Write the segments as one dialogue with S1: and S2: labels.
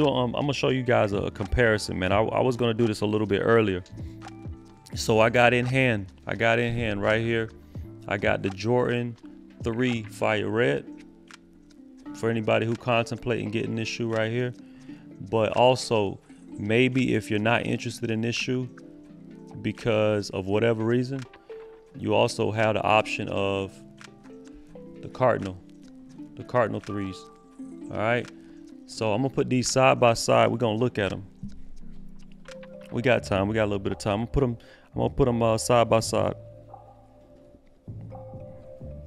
S1: do. Um, I'm gonna show you guys a, comparison, man. I, I was gonna do this a little bit earlier, so I got in hand. I got in hand right here. I got the Jordan 3 Fire Red for anybody who contemplating getting this shoe right here. But also, maybe if you're not interested in this shoe because of whatever reason, you also have the option of the Cardinal, the Cardinal threes. All right. So I'm gonna put these side by side. We're gonna look at them. We got time. We got a little bit of time. I'm gonna put them. I'm gonna put them uh, side by side.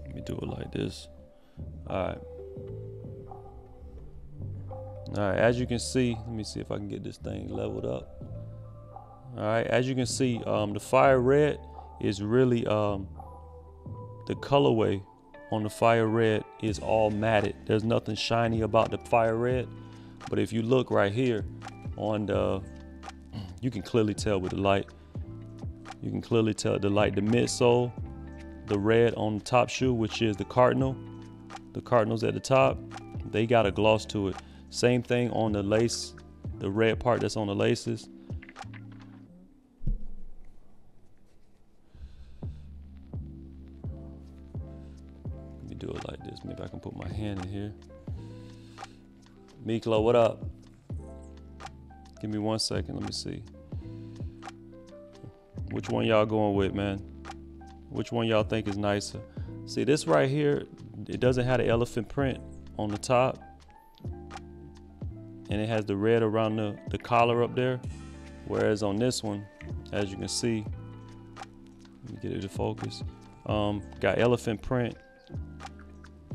S1: Let me do it like this. All right. All right. As you can see, let me see if I can get this thing leveled up. All right. As you can see, um, the fire red is really um, the colorway on the fire red is all matted. There's nothing shiny about the fire red. But if you look right here on the, you can clearly tell with the light. You can clearly tell the light, the midsole, the red on the top shoe, which is the cardinal. The cardinals at the top, they got a gloss to it. Same thing on the lace, the red part that's on the laces. Do it like this. Maybe I can put my hand in here. Miklo, what up? Give me one second. Let me see. Which one y'all going with, man? Which one y'all think is nicer? See, this right here, it doesn't have the elephant print on the top. And it has the red around the, the collar up there. Whereas on this one, as you can see, let me get it to focus. Um, got elephant print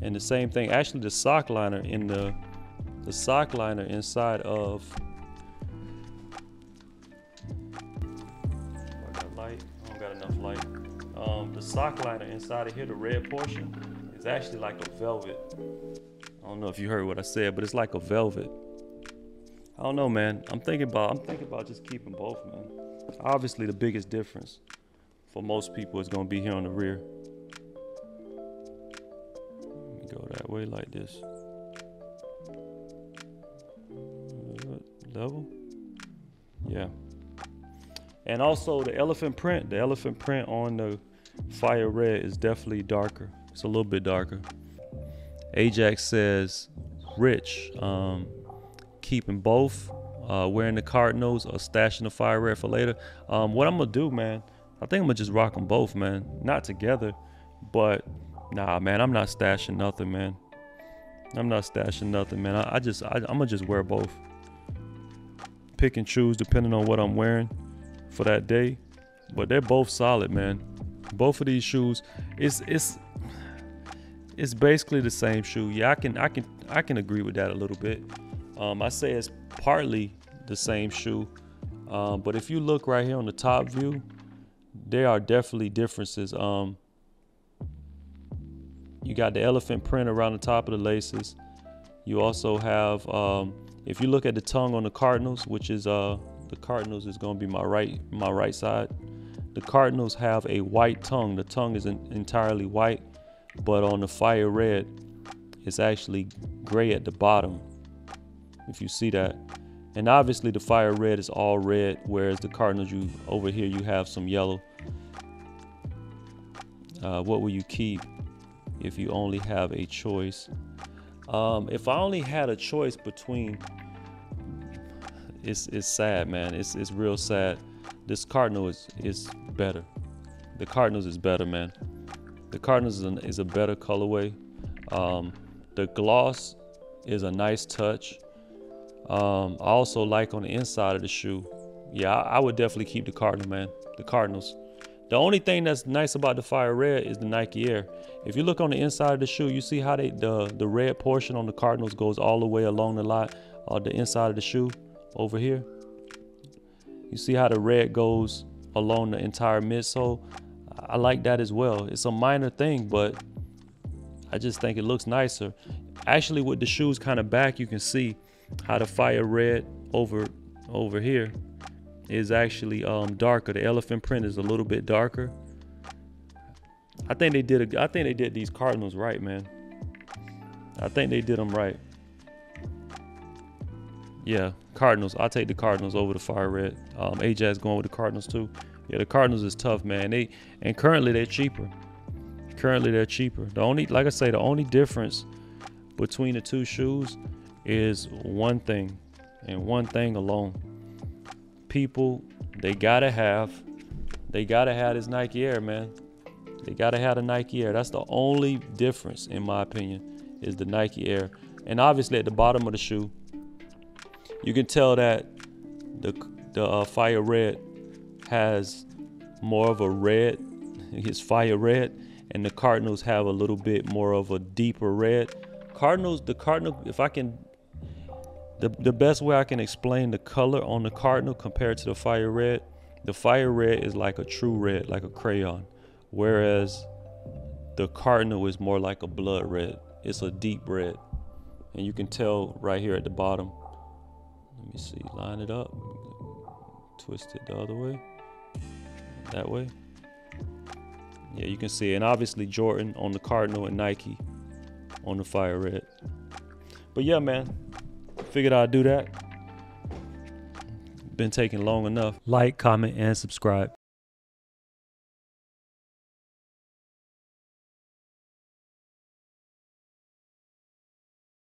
S1: and the same thing, actually the sock liner in the the sock liner inside of I got light, I don't got enough light. Um, the sock liner inside of here, the red portion, is actually like a velvet. I don't know if you heard what I said, but it's like a velvet. I don't know, man. I'm thinking about I'm thinking about just keeping both, man. Obviously, the biggest difference for most people is gonna be here on the rear go that way like this. Level? Yeah. And also the elephant print, the elephant print on the fire red is definitely darker. It's a little bit darker. Ajax says, Rich, um, keeping both, uh, wearing the cardinals or stashing the fire red for later. Um, what I'm gonna do, man, I think I'm gonna just rock them both, man. Not together, but Nah, man, I'm not stashing nothing, man. I'm not stashing nothing, man. I, I just, I, I'm gonna just wear both. Pick and choose depending on what I'm wearing for that day. But they're both solid, man. Both of these shoes, it's, it's, it's basically the same shoe. Yeah, I can, I can, I can agree with that a little bit. Um, I say it's partly the same shoe, um, but if you look right here on the top view, there are definitely differences. Um, you got the elephant print around the top of the laces. You also have, um, if you look at the tongue on the Cardinals, which is uh, the Cardinals is going to be my right, my right side. The Cardinals have a white tongue. The tongue is entirely white, but on the fire red, it's actually gray at the bottom. If you see that, and obviously the fire red is all red, whereas the Cardinals, you over here, you have some yellow. Uh, what will you keep? If you only have a choice. Um, if I only had a choice between, it's it's sad, man. It's it's real sad. This Cardinal is is better. The Cardinals is better, man. The Cardinals is, an, is a better colorway. Um, the gloss is a nice touch. Um, I also like on the inside of the shoe. Yeah, I, I would definitely keep the Cardinal, man. The Cardinals. The only thing that's nice about the Fire Red is the Nike Air. If you look on the inside of the shoe, you see how they the the red portion on the Cardinals goes all the way along the line, uh, the inside of the shoe over here. You see how the red goes along the entire midsole. I like that as well. It's a minor thing, but I just think it looks nicer. Actually, with the shoes kind of back, you can see how the fire red over over here is actually um, darker. The elephant print is a little bit darker. I think they did. A, I think they did these Cardinals right, man. I think they did them right. yeah, Cardinals. I take the Cardinals over the fire red. Um, Ajax going with the Cardinals too. Yeah, the Cardinals is tough, man. They and currently they're cheaper. Currently they're cheaper. The only, like I say, the only difference between the two shoes is one thing, and one thing alone. People, they gotta have, they gotta have this Nike Air, man. They gotta have the Nike Air. That's the only difference, in my opinion, is the Nike Air. And obviously, at the bottom of the shoe, you can tell that the the uh, fire red has more of a red. It's fire red, and the Cardinals have a little bit more of a deeper red. Cardinals, the Cardinal, if I can, the the best way I can explain the color on the Cardinal compared to the fire red, the fire red is like a true red, like a crayon, whereas the Cardinal is more like a blood red. It's a deep red, and you can tell right here at the bottom let me see, line it up, twist it the other way, that way. Yeah, you can see, and obviously Jordan on the Cardinal and Nike on the fire red. But yeah, man, figured I'd do that. Been taking long enough. Like, comment, and subscribe.